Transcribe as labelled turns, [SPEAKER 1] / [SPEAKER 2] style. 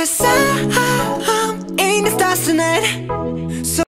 [SPEAKER 1] Cause I'm in the stars tonight. so